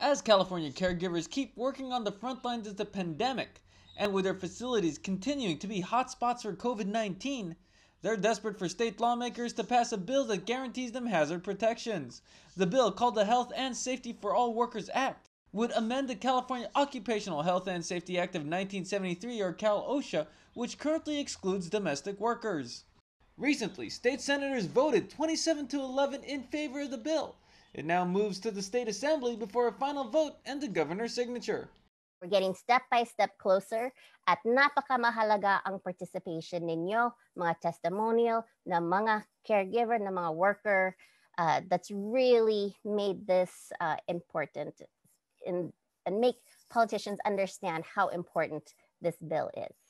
As California caregivers keep working on the front lines of the pandemic, and with their facilities continuing to be hotspots for COVID 19, they're desperate for state lawmakers to pass a bill that guarantees them hazard protections. The bill, called the Health and Safety for All Workers Act, would amend the California Occupational Health and Safety Act of 1973, or Cal OSHA, which currently excludes domestic workers. Recently, state senators voted 27 to 11 in favor of the bill. It now moves to the state assembly before a final vote and the governor's signature. We're getting step by step closer at napakamahalaga ang participation ninyo, mga testimonial na mga caregiver, na mga worker uh, that's really made this uh, important in, and make politicians understand how important this bill is.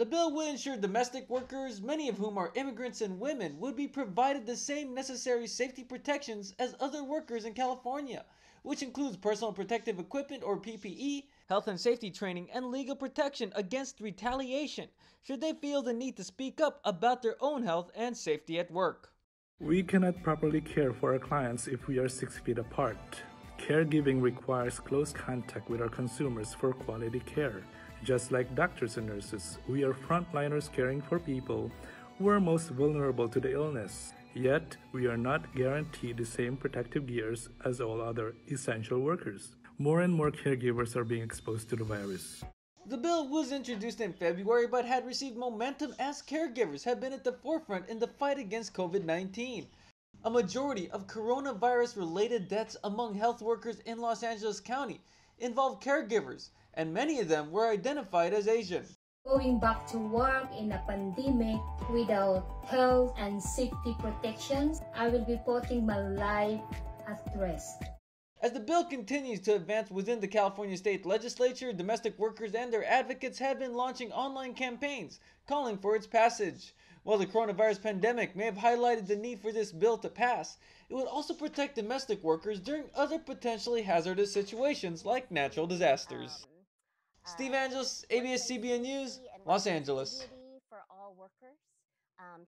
The bill would ensure domestic workers, many of whom are immigrants and women, would be provided the same necessary safety protections as other workers in California, which includes personal protective equipment or PPE, health and safety training, and legal protection against retaliation should they feel the need to speak up about their own health and safety at work. We cannot properly care for our clients if we are six feet apart. Caregiving requires close contact with our consumers for quality care. Just like doctors and nurses, we are frontliners caring for people who are most vulnerable to the illness. Yet, we are not guaranteed the same protective gears as all other essential workers. More and more caregivers are being exposed to the virus. The bill was introduced in February but had received momentum as caregivers have been at the forefront in the fight against COVID 19. A majority of coronavirus related deaths among health workers in Los Angeles County involve caregivers, and many of them were identified as Asian. Going back to work in a pandemic without health and safety protections, I will be putting my life at risk. As the bill continues to advance within the California state legislature, domestic workers and their advocates have been launching online campaigns calling for its passage. While the coronavirus pandemic may have highlighted the need for this bill to pass, it would also protect domestic workers during other potentially hazardous situations like natural disasters. Um, Steve Angeles, ABS CBN News, Los Angeles.